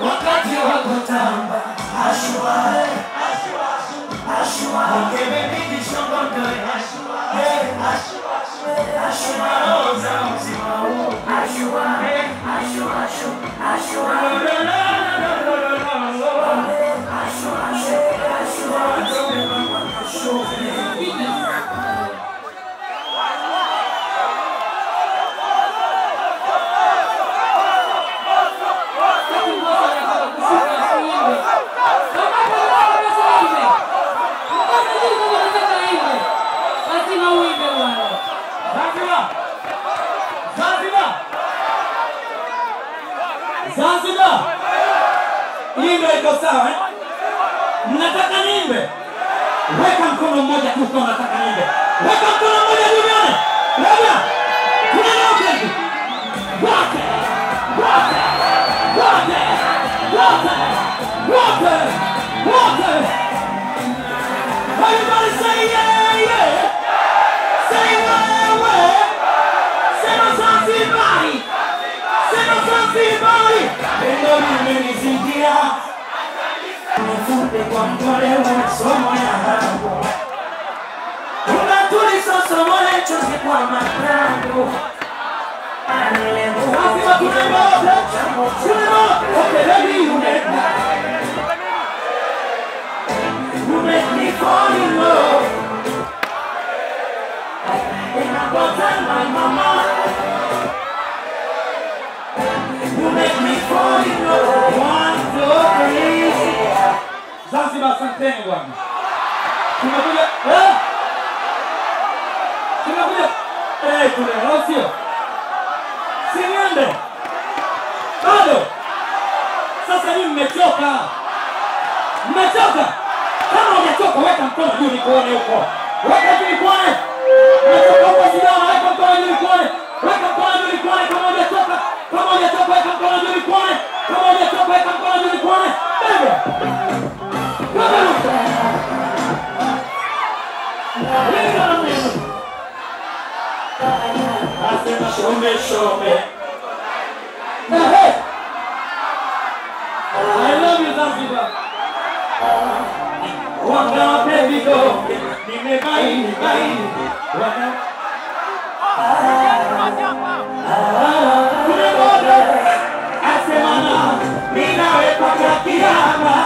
wakati wa kutamba ashwa ashwa ongebe Ashua, shongondo Ashua, Ashua. ashwa roza mzima Ashua, ashwa Ashua, Ashua, Ashua. Sawa eh? Mnataka nimbe? Weka mkono mmoja tu kama unataka nimbe. Weka mkono mmoja tu nione. Labda. Kuna wote. Wote. Wote. Wote. Wote. Wote. Wote. fundi kwamkolewe masomo ya hangu You make me fall in love. And I my mama. Zanzibar, asanteni bwana. Tumekuja eh? Tumekuja eh, kule, au sio? Si bado? Sasa nyinyi mmechoka, mmechoka. Kama hujachoka, weka mkono juu nikuone huko, weka juu nikuone. Mmechoka huko sababu weka mkono juu nikuone, weka mkono juu nikuone. Kama hujachoka, kama hujachoka, weka mkono juu nikuone. Kama hujachoka, weka mkono juu nikuone. Bebe. Shome, shome. Hey! I love you, Zanzibar. Wanda, Ah, go. Nime bai, bai. Wanda. Kunemode, asemana, nina wepa kakiyama.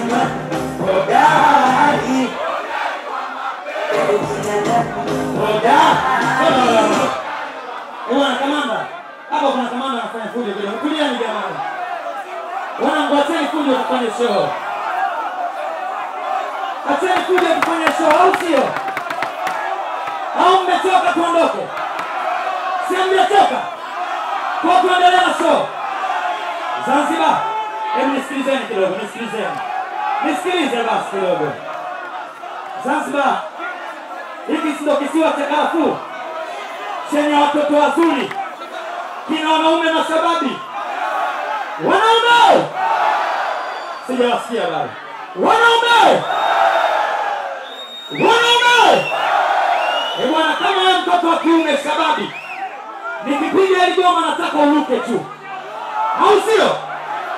show Acheni kuja kufanya show au sio? au mmechoka tuondoke? Si mmechoka? Kwa kuendelea na show. Zanzibar, hebu nisikilizeni kidogo, nisikilizeni. Nisikilize basi kidogo. Zanzibar, hiki sindo kisiwa cha karafuu chenye watoto wazuri, kina wanaume mashababi. Wanaume! Sijawasikia bado. Wanaume! Wanaume! Eh bwana, kama wewe mtoto wa kiume shababi, nikipiga hili goma nataka uruke tu, au sio?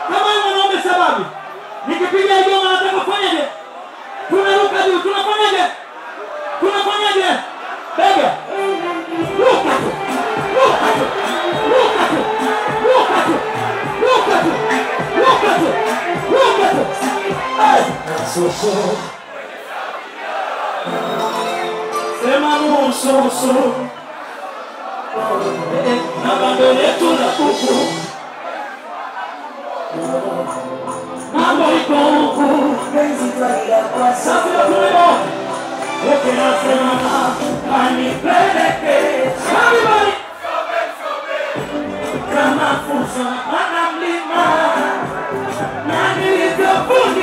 Kama wewe mwanaume shababi, nikipiga hili goma nataka ufanyeje? Tunaruka juu, tunafanyaje? Tunafanyaje? Bega, so so. Sema mususu na bando letu la kuku mambo iko huku mapenzi twaila kwa Sasa sasa tulipo wote nasema anipeleke Everybody kama fursa ana mlima na nilivyofundi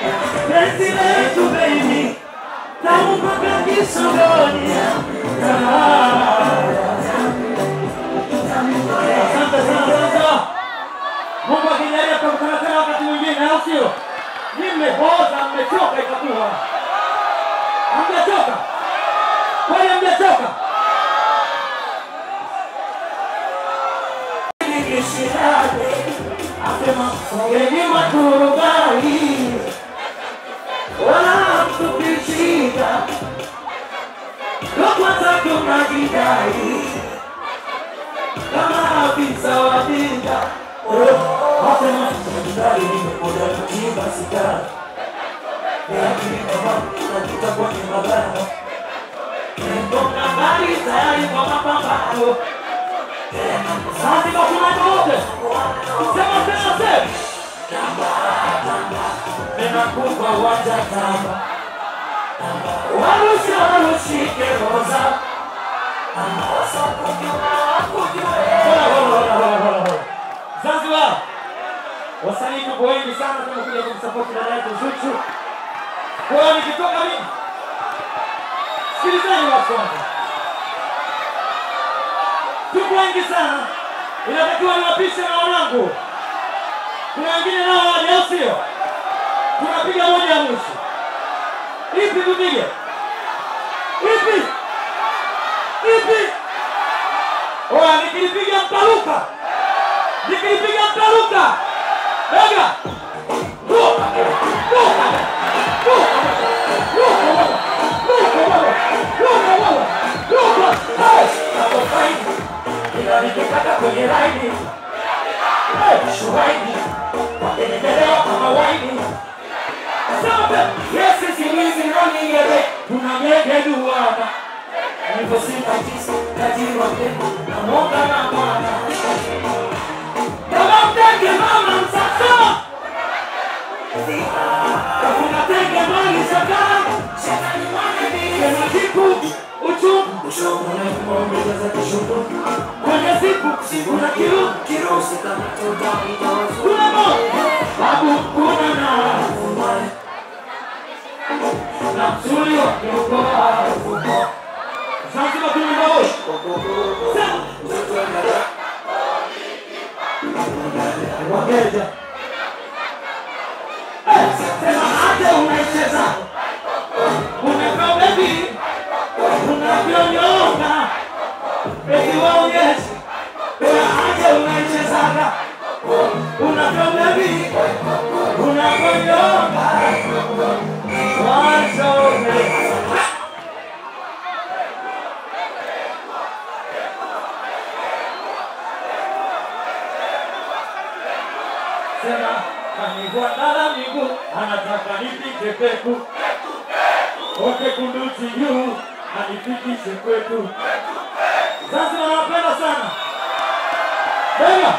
Presidente, baby, dá um papel de sonhar. Mumba Guilherme, pergunta na tela, Catinho Guilherme, Nazio. Nimne, Boza, Metió, Catinho. kwanza tunajidai kama afisa wa kinga mapema tunajidai, nimekoda kuimba sigara yakinikaa tunajuta Zanzibar. Wasanii tuko wengi sana tumekuja kumsapoti dada yetu Zuchu. Kwa hiyo nikitoka mimi Sikilizeni watu wangu, tuko wengi sana, inatakiwa niwapishe na wanangu. Kuna wengine nao waje, au sio? Tunapiga moja ya mwisho. Ipi tupige? Ipi? Ipi? Oya, nikilipiga mtaruka, nikilipiga mtaruka. Ruka. Nikitaka kwenye laini. Shuhaini. Wakiendelea kama waini. Sote Yesu yeye E você tá disso, tá de roteiro, na boca na boca. Eu não tenho que mamar, sacou? Eu não tenho que mamar, sacou? Chega de mamar, eu não digo, o tchum. O tchum, o tchum, o Sema kanigwandala miguu anataka nipike peku oke kunduchi juu anifikishe kwetu. Zanzibar nawapenda sana. Bega.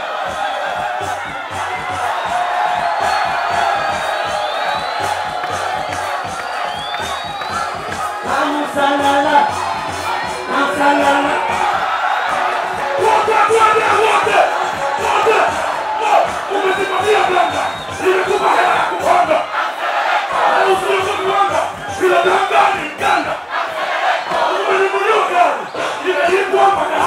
E ele bomba.